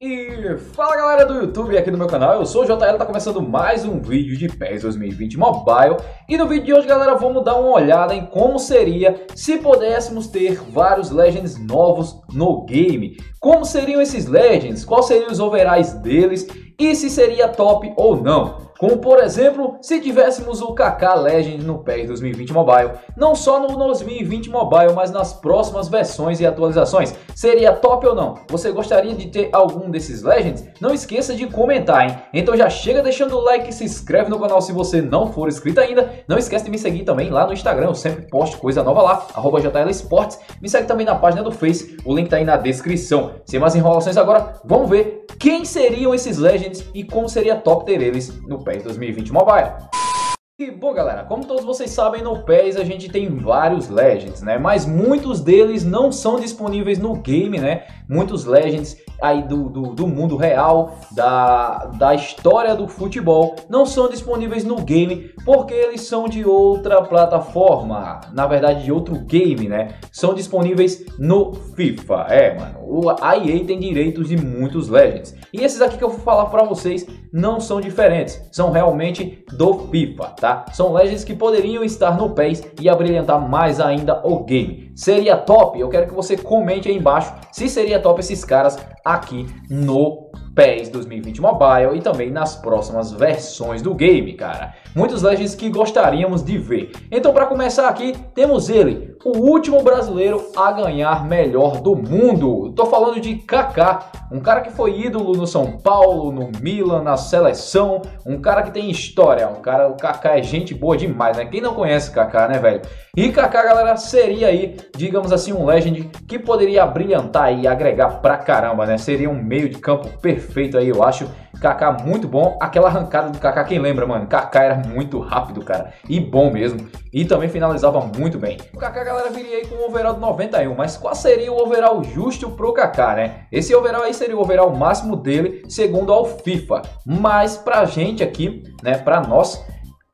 E fala galera do YouTube aqui no meu canal, eu sou o JL, tá começando mais um vídeo de PES 2020 Mobile. E no vídeo de hoje galera, vamos dar uma olhada em como seria se pudéssemos ter vários Legends novos no game. Como seriam esses Legends, quais seriam os overalls deles? E se seria top ou não como por exemplo, se tivéssemos o KK Legend no PES 2020 Mobile, não só no 2020 Mobile, mas nas próximas versões e atualizações. Seria top ou não? Você gostaria de ter algum desses Legends? Não esqueça de comentar, hein? Então já chega deixando o like e se inscreve no canal se você não for inscrito ainda. Não esquece de me seguir também lá no Instagram, eu sempre posto coisa nova lá, arroba JLSports. Me segue também na página do Face, o link tá aí na descrição. Sem mais enrolações agora, vamos ver quem seriam esses Legends e como seria top ter eles no PES 2020 Mobile. E bom galera, como todos vocês sabem no PES a gente tem vários Legends, né? Mas muitos deles não são disponíveis no game, né? Muitos Legends aí do, do, do, mundo real, da, da história do futebol, não são disponíveis no game porque eles são de outra plataforma, na verdade de outro game, né? São disponíveis no FIFA. É, mano, a EA tem direitos de muitos Legends. E esses aqui que eu vou falar para vocês não são diferentes, são realmente do FIFA, tá? São Legends que poderiam estar no PES e abrilhantar mais ainda o game. Seria top? Eu quero que você comente aí embaixo se seria top esses caras aqui no PES 2020 Mobile e também nas próximas versões do game, cara. Muitos Legends que gostaríamos de ver. Então, para começar aqui, temos ele, o último brasileiro a ganhar melhor do mundo. Tô falando de Kaká, um cara que foi ídolo no São Paulo, no Milan, na seleção, um cara que tem história, um cara, o Kaká é gente boa demais, né? Quem não conhece Kaká, né, velho? E Kaká, galera, seria aí, digamos assim, um legend que poderia brilhantar e agregar pra caramba, né? Seria um meio de campo perfeito aí, eu acho. Kaká muito bom. Aquela arrancada do Kaká, quem lembra, mano? Kaká era muito rápido, cara. E bom mesmo. E também finalizava muito bem. O Kaká, galera, viria aí com o overall de 91. Mas qual seria o overall justo pro Kaká, né? Esse overall aí seria o overall máximo dele, segundo ao FIFA. Mas pra gente aqui, né, pra nós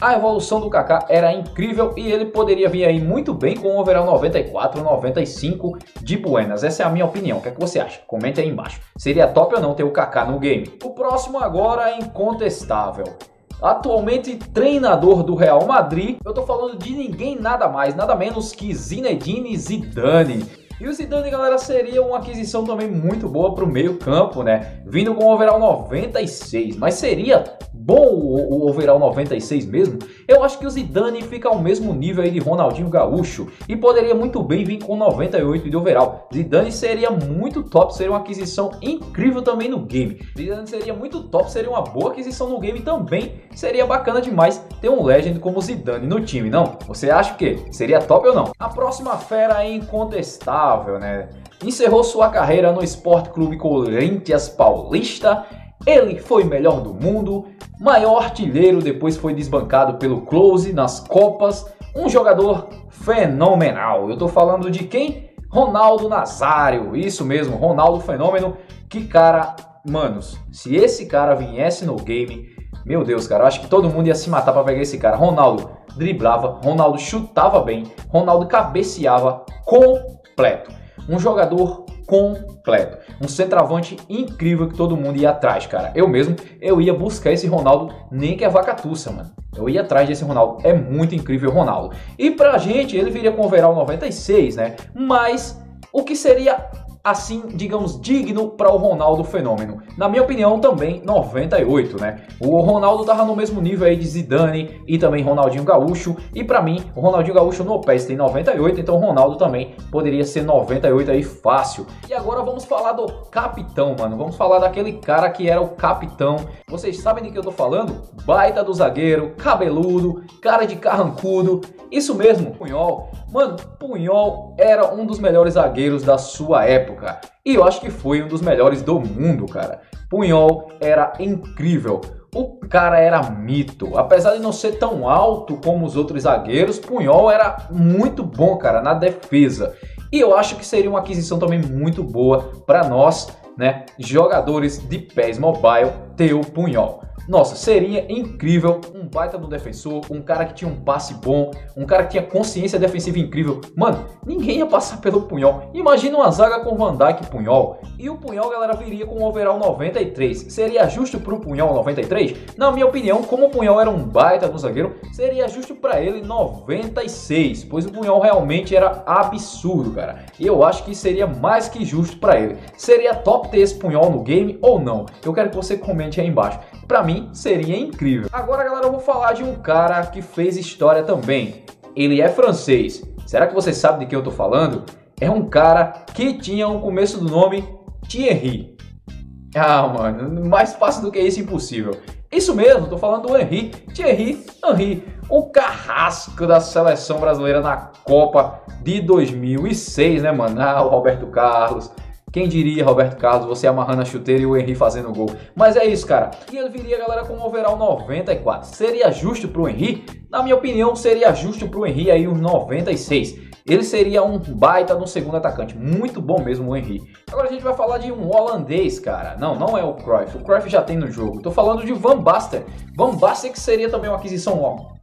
a evolução do Kaká era incrível e ele poderia vir aí muito bem com o overall 94, 95 de buenas. Essa é a minha opinião. O que, é que você acha? Comente aí embaixo. Seria top ou não ter o Kaká no game? O próximo agora é incontestável. Atualmente treinador do Real Madrid, eu tô falando de ninguém nada mais, nada menos que Zinedine Zidane. E o Zidane, galera, seria uma aquisição também muito boa para o meio campo, né? Vindo com o overall 96, mas seria bom o, o overall 96 mesmo, eu acho que o Zidane fica ao mesmo nível aí de Ronaldinho Gaúcho e poderia muito bem vir com 98 de overall. Zidane seria muito top, seria uma aquisição incrível também no game. Zidane seria muito top, seria uma boa aquisição no game também. Seria bacana demais ter um legend como Zidane no time, não? Você acha que seria top ou não? A próxima fera é incontestável, né? Encerrou sua carreira no Esporte Clube Corinthians Paulista ele foi melhor do mundo, maior artilheiro, depois foi desbancado pelo Close nas Copas. Um jogador fenomenal. Eu tô falando de quem? Ronaldo Nazário. Isso mesmo, Ronaldo Fenômeno. Que cara, manos, se esse cara viesse no game, meu Deus, cara, eu acho que todo mundo ia se matar para pegar esse cara. Ronaldo driblava, Ronaldo chutava bem, Ronaldo cabeceava completo. Um jogador completo. Um centroavante incrível que todo mundo ia atrás, cara. Eu mesmo, eu ia buscar esse Ronaldo, nem que é vacatuça, mano. Eu ia atrás desse Ronaldo. É muito incrível o Ronaldo. E pra gente, ele viria com o overall 96, né? Mas o que seria assim, digamos, digno para o Ronaldo Fenômeno. Na minha opinião, também 98, né? O Ronaldo tava no mesmo nível aí de Zidane e também Ronaldinho Gaúcho. E para mim, o Ronaldinho Gaúcho no PES tem 98, então o Ronaldo também poderia ser 98 aí fácil. E agora vamos falar do capitão, mano. Vamos falar daquele cara que era o capitão. Vocês sabem de que eu tô falando? Baita do zagueiro, cabeludo, cara de carrancudo. Isso mesmo, Punhol. Mano, Punhol era um dos melhores zagueiros da sua época. E eu acho que foi um dos melhores do mundo, cara. Punhol era incrível. O cara era mito. Apesar de não ser tão alto como os outros zagueiros, Punhol era muito bom, cara, na defesa. E eu acho que seria uma aquisição também muito boa para nós, né, jogadores de PES Mobile, ter o Punhol. Nossa, seria incrível um baita do defensor, um cara que tinha um passe bom, um cara que tinha consciência defensiva incrível. Mano, ninguém ia passar pelo Punhol. Imagina uma zaga com Van Dijk e Punhol. E o Punhol, galera, viria com o overall 93. Seria justo pro Punhol 93? Na minha opinião, como o Punhol era um baita do zagueiro, seria justo para ele 96, pois o Punhol realmente era absurdo, cara. E eu acho que seria mais que justo para ele. Seria top ter esse Punhol no game ou não? Eu quero que você comente aí embaixo para mim seria incrível. Agora, galera, eu vou falar de um cara que fez história também. Ele é francês. Será que você sabe de quem eu tô falando? É um cara que tinha um começo do nome Thierry. Ah, mano, mais fácil do que isso impossível. Isso mesmo, tô falando do Henry, Thierry Henry, o carrasco da seleção brasileira na Copa de 2006, né, mano? Ah, o Roberto Carlos, quem diria, Roberto Carlos, você amarrando a chuteira e o Henry fazendo gol. Mas é isso, cara. E ele viria, galera, com um overall 94. Seria justo pro Henry? Na minha opinião, seria justo pro Henry aí uns 96. Ele seria um baita no segundo atacante. Muito bom mesmo o Henry. Agora a gente vai falar de um holandês, cara. Não, não é o Cruyff. O Cruyff já tem no jogo. Tô falando de Van Basten. Van Basten que seria também uma aquisição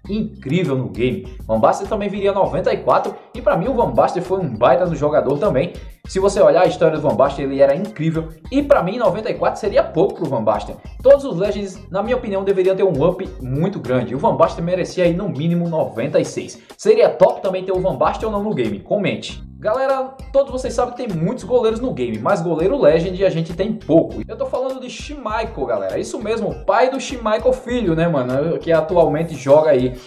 incrível no game. Van Basten também viria 94 e para mim o Van Basten foi um baita no jogador também. Se você olhar a história do Van Basten, ele era incrível e para mim 94 seria pouco pro Van Basten. Todos os Legends, na minha opinião, deveriam ter um up muito grande. O Van Basten merecia aí no mínimo 96. Seria top também ter o Van Basten ou não no game? Comente. Galera, todos vocês sabem que tem muitos goleiros no game, mas goleiro Legend a gente tem pouco. Eu tô falando de Shimaiko, galera. Isso mesmo, pai do Shimaiko filho, né, mano? Que atualmente joga aí.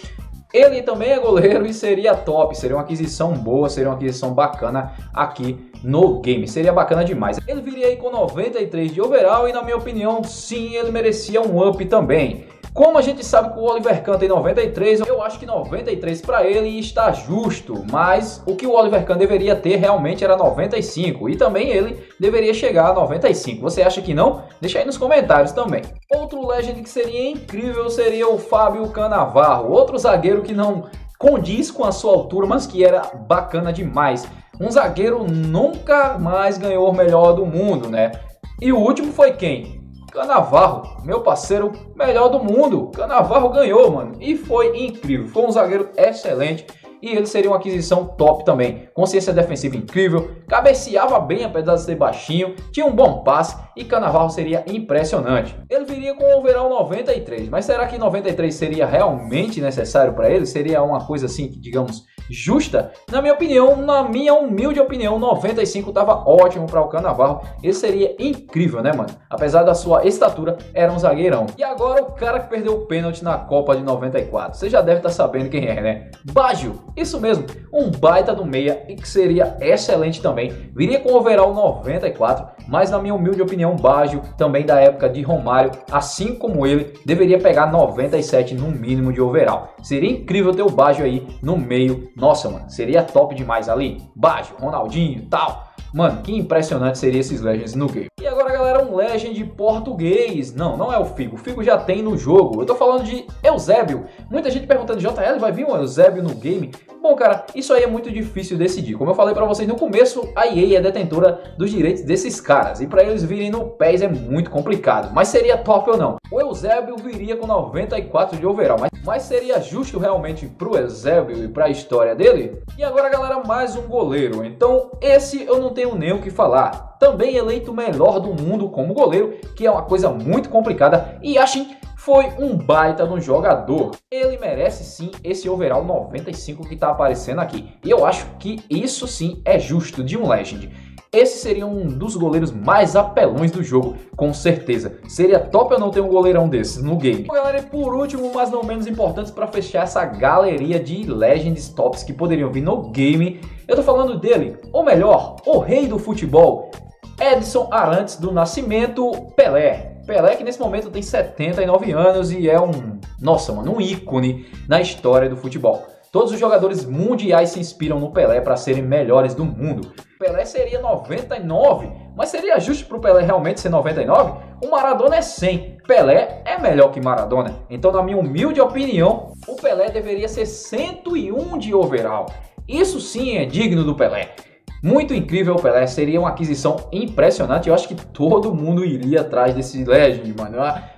Ele também é goleiro e seria top, seria uma aquisição boa, seria uma aquisição bacana aqui no game. Seria bacana demais. Ele viria aí com 93 de overall e na minha opinião, sim, ele merecia um up também. Como a gente sabe que o Oliver Kahn tem 93, eu acho que 93 para ele está justo, mas o que o Oliver Kahn deveria ter realmente era 95 e também ele deveria chegar a 95. Você acha que não? Deixa aí nos comentários também. Outro Legend que seria incrível seria o Fábio Canavarro, outro zagueiro que não condiz com a sua altura, mas que era bacana demais. Um zagueiro nunca mais ganhou o melhor do mundo, né? E o último foi quem? Canavarro, meu parceiro, melhor do mundo. Canavarro ganhou, mano. E foi incrível. Foi um zagueiro excelente. E ele seria uma aquisição top também. Consciência defensiva incrível, cabeceava bem apesar de ser baixinho, tinha um bom passe e Canavarro seria impressionante. Ele viria com o overall 93, mas será que 93 seria realmente necessário para ele? Seria uma coisa assim, digamos, justa? Na minha opinião, na minha humilde opinião, 95 estava ótimo para o Canavarro. Ele seria incrível, né, mano? Apesar da sua estatura, era um zagueirão. E agora o cara que perdeu o pênalti na Copa de 94. Você já deve estar tá sabendo quem é, né? Baggio. Isso mesmo, um baita do meia e que seria excelente também. Viria com overall 94, mas na minha humilde opinião, Baggio, também da época de Romário, assim como ele, deveria pegar 97 no mínimo de overall. Seria incrível ter o Baggio aí no meio nossa, mano, seria top demais ali. Baixo, Ronaldinho e tal. Mano, que impressionante seria esses Legends no game. E agora, galera, um Legend português. Não, não é o Figo. O Figo já tem no jogo. Eu tô falando de Eusébio. Muita gente perguntando, JL, vai vir um Eusébio no game? Bom, cara, isso aí é muito difícil decidir. Como eu falei para vocês no começo, a EA é detentora dos direitos desses caras. E para eles virem no PES é muito complicado. Mas seria top ou não? O Eusébio viria com 94 de overall. Mas, mas seria justo realmente pro Eusébio e pra história dele? E agora, galera, mais um goleiro. Então, esse eu não tenho nem o que falar. Também eleito melhor do mundo como goleiro, que é uma coisa muito complicada. E achem foi um baita no jogador. Ele merece sim esse overall 95 que está aparecendo aqui. E eu acho que isso sim é justo de um Legend. Esse seria um dos goleiros mais apelões do jogo, com certeza. Seria top eu não ter um goleirão desses no game. Bom, galera, e por último, mas não menos importante para fechar essa galeria de Legends tops que poderiam vir no game, eu tô falando dele, ou melhor, o rei do futebol, Edson Arantes do Nascimento Pelé. Pelé que nesse momento tem 79 anos e é um, nossa, mano, um ícone na história do futebol. Todos os jogadores mundiais se inspiram no Pelé para serem melhores do mundo. Pelé seria 99, mas seria justo para o Pelé realmente ser 99? O Maradona é 100. Pelé é melhor que Maradona. Então, na minha humilde opinião, o Pelé deveria ser 101 de overall. Isso sim é digno do Pelé. Muito incrível o Pelé, seria uma aquisição impressionante. Eu acho que todo mundo iria atrás desse Legend, mano.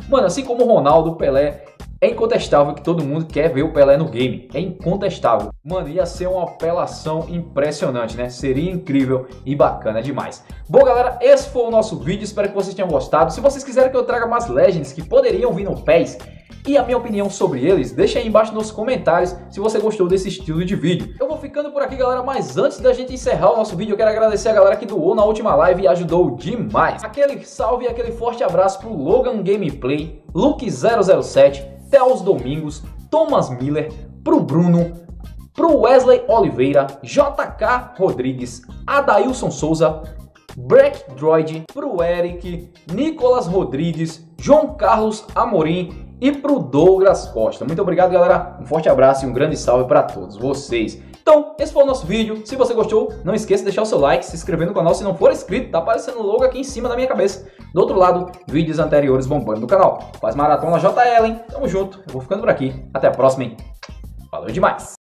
Mano, assim como o Ronaldo, o Pelé é incontestável que todo mundo quer ver o Pelé no game. É incontestável. Mano, ia ser uma apelação impressionante, né? Seria incrível e bacana demais. Bom, galera, esse foi o nosso vídeo. Espero que vocês tenham gostado. Se vocês quiserem que eu traga mais Legends que poderiam vir no PES, e a minha opinião sobre eles, deixa aí embaixo nos comentários se você gostou desse estilo de vídeo. Eu vou ficando por aqui, galera, mas antes da gente encerrar o nosso vídeo, eu quero agradecer a galera que doou na última live e ajudou demais. Aquele salve e aquele forte abraço pro Logan Gameplay, Luke007, Teos Domingos, Thomas Miller, pro Bruno, pro Wesley Oliveira, JK Rodrigues, Adailson Souza, Break Droid, pro Eric, Nicolas Rodrigues, João Carlos Amorim e pro Douglas Costa. Muito obrigado, galera. Um forte abraço e um grande salve para todos vocês. Então, esse foi o nosso vídeo. Se você gostou, não esqueça de deixar o seu like, se inscrever no canal se não for inscrito, tá aparecendo logo aqui em cima da minha cabeça. Do outro lado, vídeos anteriores bombando no canal. Faz maratona JL, hein? Tamo junto. Eu vou ficando por aqui. Até a próxima, hein? Valeu demais!